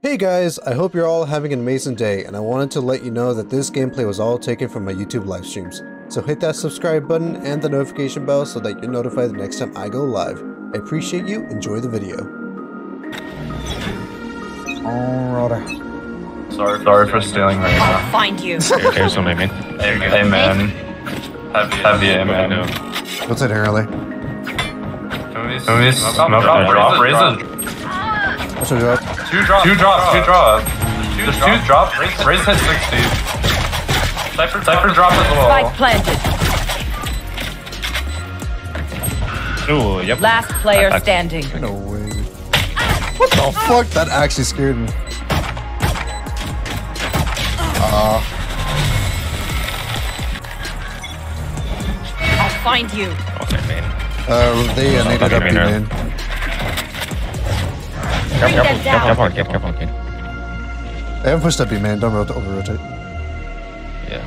Hey guys, I hope you're all having an amazing day, and I wanted to let you know that this gameplay was all taken from my YouTube live streams. So hit that subscribe button and the notification bell so that you're notified the next time I go live. I appreciate you, enjoy the video. Alright. Sorry, sorry for stealing right now. I'll find you. Here's some aiming. Amen. Heavy, heavy amen. What's it, Harley? Can we, can we smoke drop? Drop, raise it. What's it up? Two drops, two drops, two drops. There's two drops. Raze hit 60. Cypher, Cypher drop as Spike well. planted. Ooh, yep. Last player Attack. standing. No way. What the fuck? That actually scared me. Uh, I'll find you. Okay, man. uh, they uh, needed Okay, up B, man. man. Careful, careful, them down. careful, kid, careful, kid. They haven't pushed up B, man. Don't rot- over rotate. Yeah.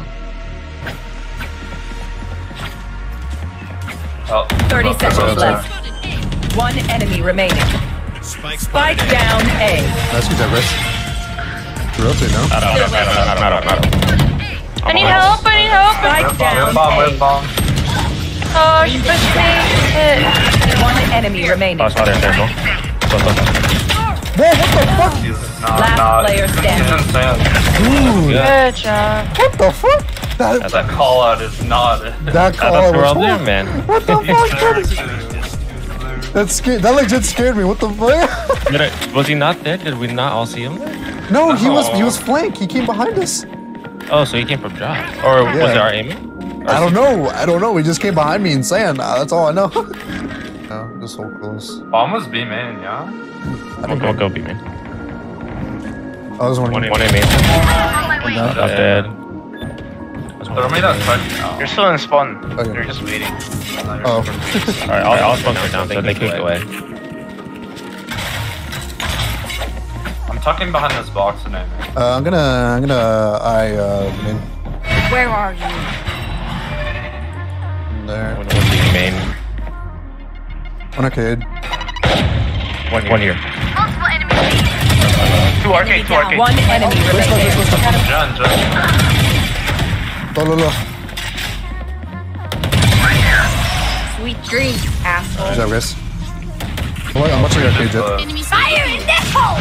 Oh, 30 oh, seconds left. One enemy remaining. Spike down A. Let's get that rest. Rotate now. Not out, not out, not out, not out. I need help, I need help. Spike Whip down bomb, whip A. bomb. Oh, she pushed me. Hit. One enemy remaining. Oh, it's not there, careful. Go, go, go. Whoa, what the fuck? He's not, Last not. player standing. insane. Good job. What the fuck? That, That's That call out is not. that call That's was what I'll fuck. do, man. What the fuck? That scared. That legit scared me. What the fuck? Did I, was he not there? Did we not all see him there? no, he was he was flank. He came behind us. Oh, so he came from drop. Or was it our aiming? I don't know. I don't know. He just came behind me and saying. Uh, that's all I know. no, just hold close. Bomb was B main, yeah? We'll go, go, B, man. I was One, wondering. one aiming. No. Not dead. Throw me that spike now. You're still in spawn. Okay. You're just waiting. Oh. Alright, I'll, I'll spunk her down so they can't go away. I'm tucking behind this box and aiming. Uh, I'm gonna. I'm gonna. I uh. Main. Where are you? There. One, one B main. One arcade. One, one here. Two arcade, two arcade. One enemy remaining. Jen, Jen. Low, low, low. Sweet dreams, Is asshole. that wrist? What? How much are your arcade jet? Fire in this hole!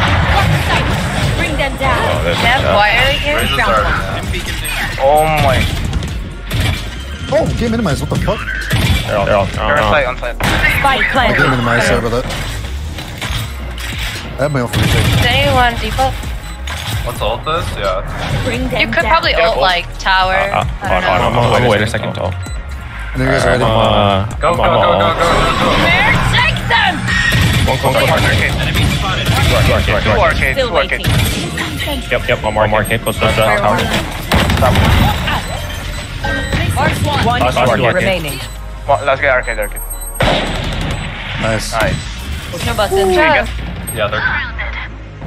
Bring them Oh, down. there's Jeff, why are you here? Razor's. Oh my. Oh, can't minimize. What the fuck? They're all, they're all, You're on uh, site, on site. Spike I planted. can't minimize. Sorry about that. I have my own for retake. Does anyone default? Let's ult this? Yeah. Bring them You could down. probably ult Careful. like tower. uh, I don't on, know. I'm gonna wait a second tall. I think you guys are I'm, ready. uh, Go, I'm, go, go, go, uh, go, go, go. Where? Take them! One, one, one, one, Arcade. Two arcade, two Two arcade. arcade, Still two arcade. Yep, yep, one more, one more arcade, close to the Where tower. are you? One Last arcade. remaining. Let's get arcade, arcade. Nice. Nice. No buttons. Jeff. Yeah, they're.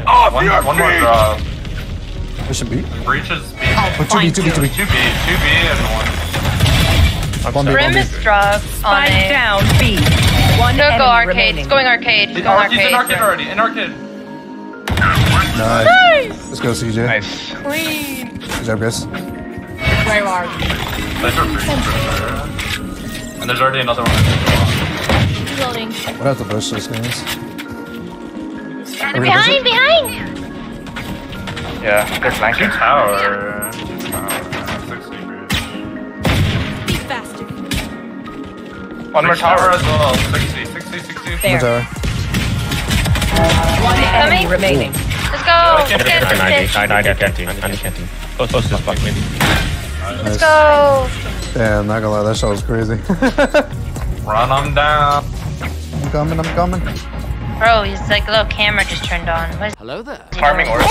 Oh, one, one more drop. Push B. Breach is B. Oh, 2B, 2B, 2B. 2B, 2B, and one. One B, one Rim B. is drugged on A. down B. One Go, enemy go arcade. remaining. He's going arcade. He's He's, oh, going he's in arcade arcade. already. In arcade. Nice. Let's go, CJ. Nice. Clean. Good job, guys. Where are you? Those are breach for sure. And there's already another one. Loading. What have to push those guys? Are we gonna push Behind, it? behind. Yeah, they're Two flanking. tower. Two tower. 60 breach. Be faster. One more Breach tower tower. as well. 60, 60, 60. One There. tower. One enemy Coming. remaining. Let's go. Hit Let's it, get hit it, 90, this. 90, 90, canteen, 90, canteen. Close, close to this buck, maybe. Nice. Let's go. Damn, not gonna lie, that shot was crazy. Run them down. I'm coming, I'm coming. Bro, he's like a little camera just turned on. What is Hello there. Farming oh, or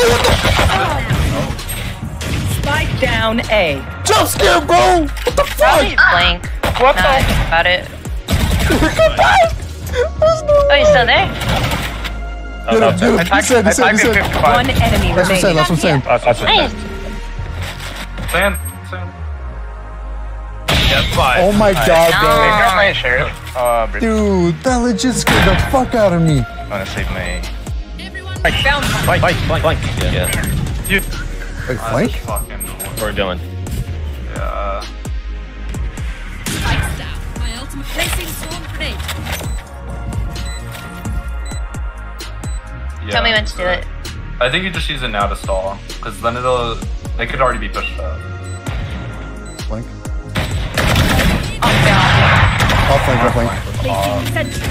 Spike down A. Jump scare, bro! What the Probably fuck? blank. What Now I the? think about it. Goodbye! There's no Oh, he's still there? Oh, no, Get him, it's- him. I He said, I said, he said. 55. One enemy That's what I'm saying, remaining. that's what I'm saying. That's, that's Nice. Sand. Sand. Oh my god, They bro. got my sheriff. Uh. Dude, that legit scared the fuck out of me. I'm gonna save my. Found one. Flank, flank, flank, flank. Yeah. Wait, flank? Fucking. Or Dylan. Yeah. My ultimate placing swarm grenade. yeah. Tell me when to do it. I think you just use it now to stall, because then it'll. They could already be pushed up. Flank. Up. Off flank, off flank. Placing sentry.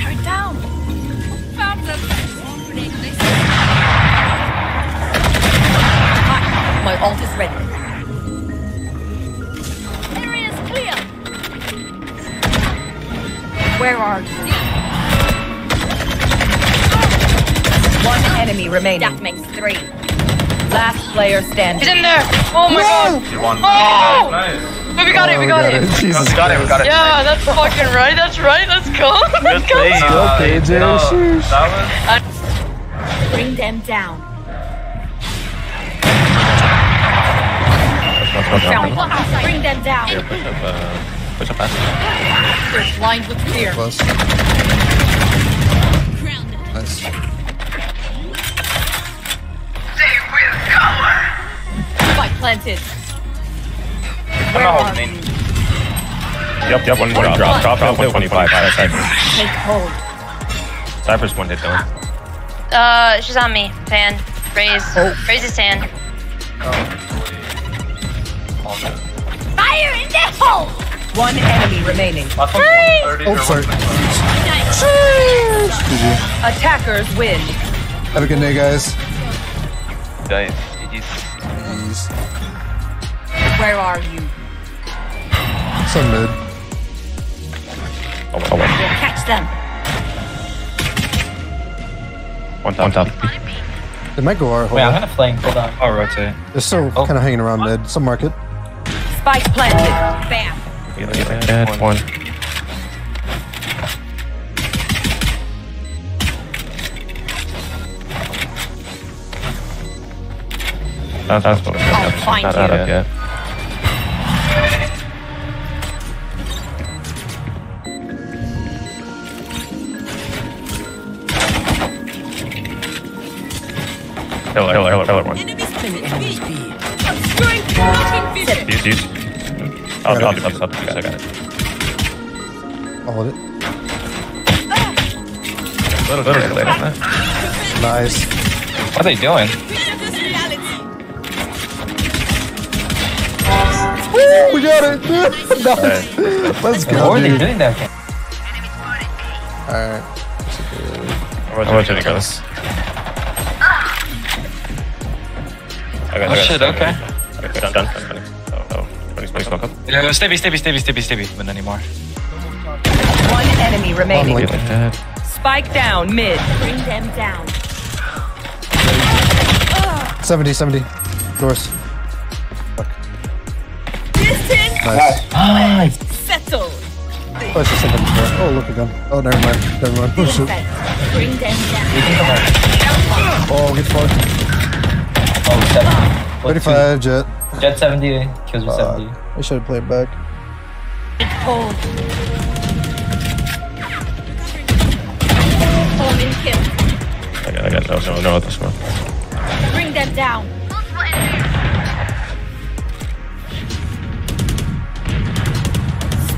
Turn down. Found them. Swarm grenade placing. My ult is ready. Area's clear. Where are you? One enemy remaining. That makes three. Last player standing. He's in there. Oh my god. You won. Oh! Nice. We got it. Oh, We got it. Jesus. We got it, we got it. Yeah, that's fucking right. That's right. Let's go. Let's go. Uh, KJ, no, sheesh. that Bring them down. Let's go down. Block outside. Bring them down. Here, push up, uh, push up fast. They're blind with fear. Close. Grounded. Nice. Spike planted. I'm not holding in. Yep, yep, one, one drop, drop, drop, 125. Take hold. Cypher's one hit Dylan. Uh, she's on me. Fan. Raise. Raise his hand. Oh, Fire in the hole. One enemy remaining. Last one's 130. Oh, sorry. 125. Attackers win. Have a good day, guys. Guys, GG's. Where are you? Some mid. Oh, oh, one. Catch them. One top. One top. They might go our Hold Wait, I'm gonna flank. Hold on. I'll rotate. They're still Oh. kind of hanging around mid. Some market. Spike planted. Bam. Yeah, one. That's, that's what I'll find not you. out of yet. Killer, killer, killer, killer one. Obscuring blocking vision. These, these. I'll, I'll, I'll, I'll, I'll, I got it. I'll hold it. Little, little later. huh? Nice. What are they doing? This reality. We got it. nice. Let's go, What are they doing there? Alright. I'll rotate it, guys. Okay, Oh shit, okay. Okay, done, done, done, done. Oh, oh. 20 space smoke up. Yeah, Stevie, Stevie, Stevie, Stevie, Stevie. But anymore. One enemy remaining. like, Get. Spike down mid. Bring them down. 70, 70. Doors. Distance Nice. Nice. settled. Oh, it's just something before. Oh, look again. Oh, never mind. Never mind. Oh, shoot. Bring them down. Oh, get fucked. Oh, 70. What, 35, jet. two? Jett 70. Eh? Kills with 70. I should have played back. Hold. Hold in kill. I got, I got no, no, no other smoke. Bring them down.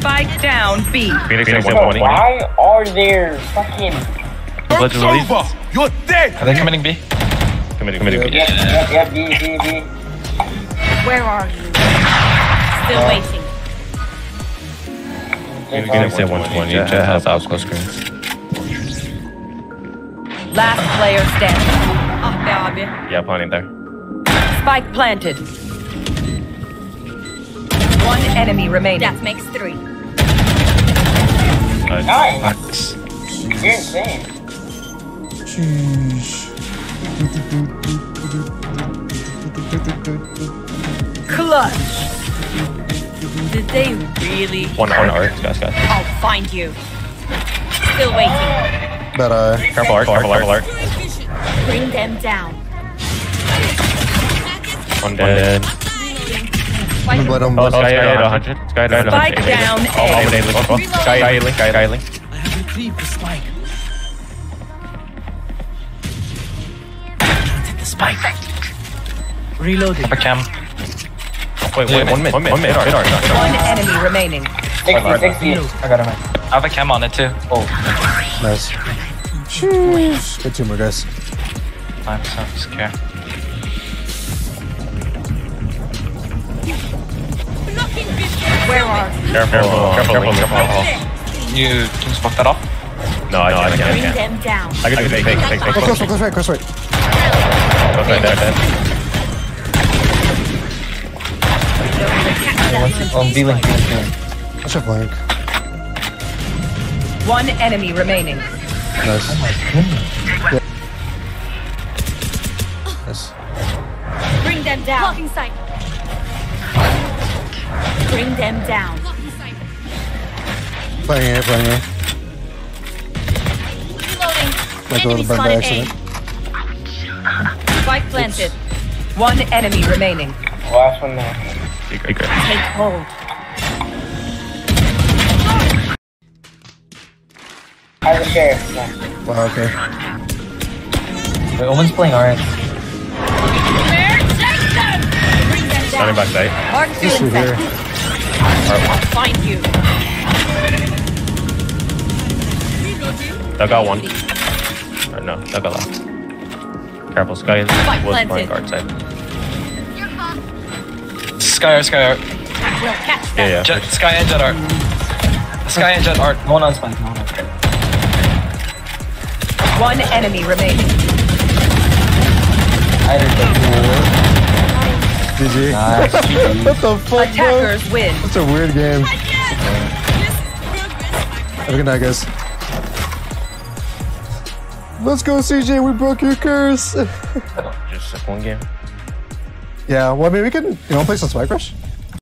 Spike down B. Phoenix, Phoenix 120. Why are there fucking Pledge of allegiance. Are they committing B? Committing, committing. yeah yeah yeah B B B Where are you? Still waiting. Phoenix at 120. Jett has out close screens. Last player standing. Ah be abi. Yeah, planning there. Spike planted. One enemy remaining. That makes three. Nice. Nice Nice. You're insane Sheesh. Clutch. Did they really? One arc, arc. Guys, guys. I'll find you. Still waiting. That eye. Careful arc, careful arc, arc. Bring them down. One dead. I'm gonna blade on Oh, one. Skye at 100. Skye at 100. Spike down Oh, oh, A. nade link. Oh, Sky Sky link, Sky Sky link. Spike. Reloading. Have a cam. Wait, wait, one minute, one minute. Mid, mid, mid, One enemy remaining. 60, 60. I got him. I have a cam on it too. Oh, Nice. Sheesh. Good teamwork, guys. I'm so scared. Where are Careful, careful, careful, careful. You can smoke that up. No, I can't, I can't, I Bring can't. them down. I can do fake, fake, fake, fake. Go close, close right, close right. Close right there, there. Oh, B-Link, B-Link, B-Link. Watch your flank. One enemy remaining. Nice. Oh nice. Bring them down. Blocking sight. Bring them down. Playing here, playing here. Reloading. Might go to Enemy by accident. A. Spike planted. One enemy remaining. Last one there. Secret, secret. Take hold. How's the sheriff? Yeah. Wow, okay. Wait, Omen's playing alright. Where? Take them. Running back side. Mark Just feeling through here. set. Find you. Dug out one. Or no, dug out left. Careful, Skye is Spike was playing guard side. Sky, art, Sky, We'll catch them. Yeah, yeah. Jett, Skye and Jett Art. Skye and Jett Art. No one on Spike, no one on Spike. One enemy remaining. I did the Nice. what the fuck, bro? Attackers win. It's a weird game. Have a good night, guys. Let's go, CJ. We broke your curse. Just one game. yeah, well, I mean, we can, you know, play some Spike Rush.